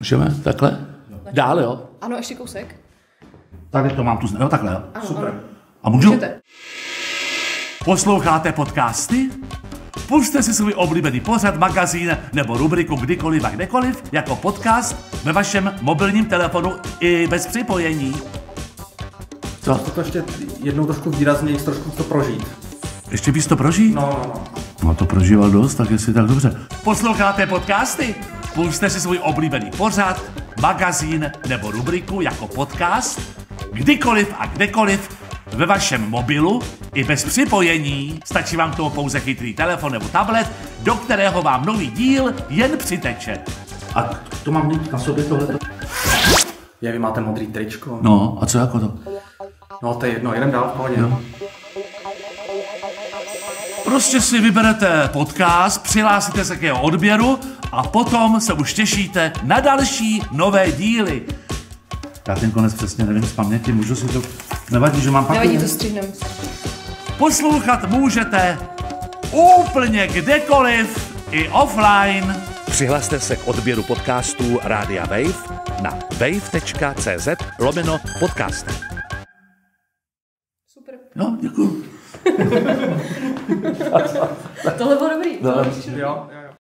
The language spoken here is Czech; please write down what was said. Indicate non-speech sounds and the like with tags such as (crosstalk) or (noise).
Můžeme? Takhle? Dále, jo? Ano, ještě kousek. Tady to mám tu, jo, takhle, jo? Ano, Super. ano. A můžu? Můžete. Posloucháte podcasty? Puste si svůj oblíbený pořad, magazín nebo rubriku kdykoliv a kdekoliv jako podcast ve vašem mobilním telefonu i bez připojení. Co? To ještě jednou trošku výrazněji, trošku to prožít. Ještě bys to prožít? No, no, no. No to prožíval dost, tak jestli tak dobře. Posloucháte podcasty? Puste si svůj oblíbený pořad, magazín nebo rubriku jako podcast kdykoliv a kdekoliv ve vašem mobilu i bez připojení. Stačí vám k tomu pouze chytrý telefon nebo tablet, do kterého vám nový díl jen přiteče. A to mám mít na sobě tohle? Je, vy máte modrý tričko. No, a co jako to? No, to je jedno, jedem dál v pohodě. Prostě si vyberete podcast, přihlásíte se k jeho odběru a potom se už těšíte na další nové díly. Já ten konec přesně nevím z paměti, můžu si to... Nevadí, že mám Nevadí, papír. to stříhneme. Poslouchat můžete úplně kdekoliv i offline. Přihlaste se k odběru podcastů Rádia Wave na wave.cz lomeno podcasty. No, děkuju. (laughs) Tohle bylo dobrý. No. Jo, jo, jo.